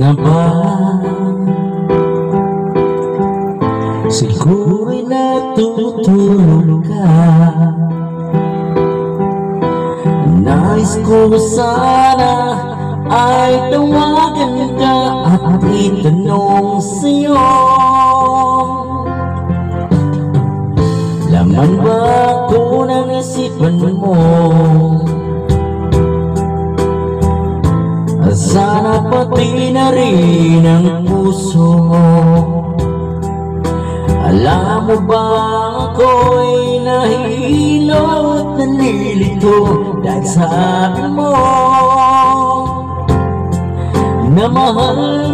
na ba? Siguro'y natutulog ka Nais ko sana ay tawagan ka at itanong sa'yo Laman ba ko ng isipan mo? Pati na rin ang puso. Mo Alam mo ba ako'y nahihilo at nalilito Dahil sa mo? Na mahal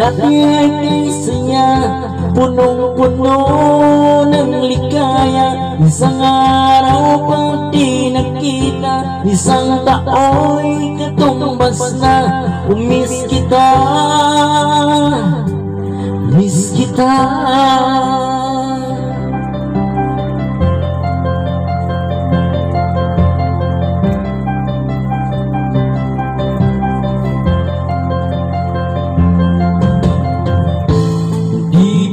Dati ay isa niya Punong-puno ng ligaya. Isang araw pang di nakita. Isang tao'y katumbas na. Umiss kita. Miss kita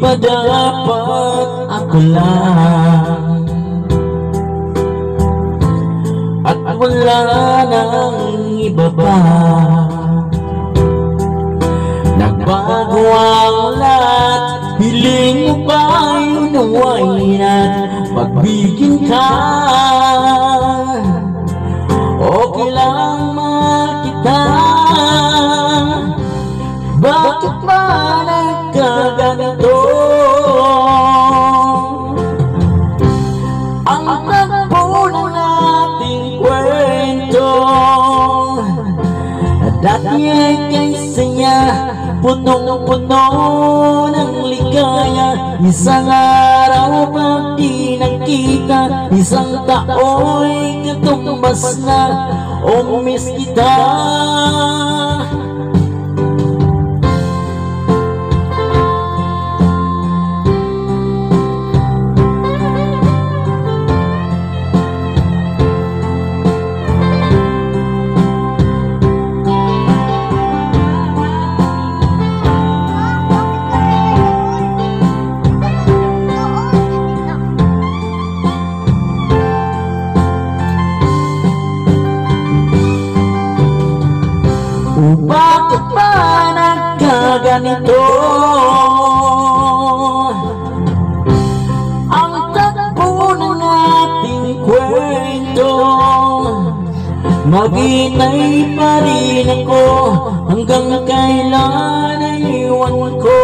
ba dapat ako lang. At wala nang iba pa. Nagbago ang lahat Hiling mo ba'y unawain at pagbigin ka. Okay lang makita. Bakit ba nagkaganito? Dati ay niya Punong-puno ng ligaya. Isang araw pa di nakita Isang tao'y katumbas na O miss kita Bakit ba nagkaganito? Ang tagpo ng ating kwento Maghintay pa rin ako Hanggang kailan ay iwan ko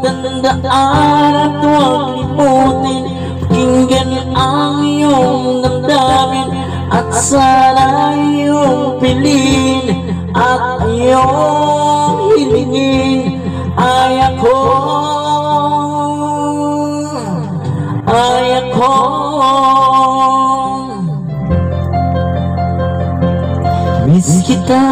Tandaan at huwag limutin Pakinggan ang iyong damdamin At sana iyong pilin At iyong hilingin Ay ako. Ay ako. Miss kita